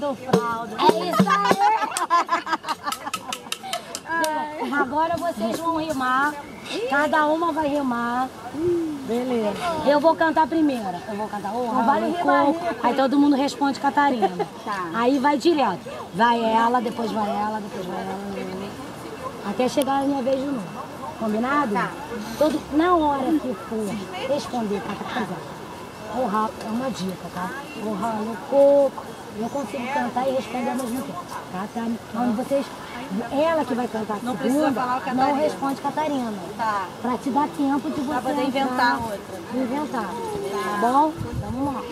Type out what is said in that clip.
fralda. É isso aí. Agora vocês vão rimar. Cada uma vai rimar. Beleza. Eu vou cantar primeiro. Eu vou cantar o Não vale rimar. Aí todo mundo responde Catarina. Tá. Aí vai direto. Vai ela, depois vai ela, depois vai ela. Até chegar a minha vez de novo. Combinado? Tá. Todo, na hora que for responder Catarina, é uma dica, tá? O ralo coco. Eu consigo cantar e responder ao mesmo tempo. Catarina. Onde vocês. Ela que vai cantar Não segunda, não responde Catarina. Tá. Pra te dar tempo de você poder entrar, inventar outra. Inventar. Tá bom? Vamos lá.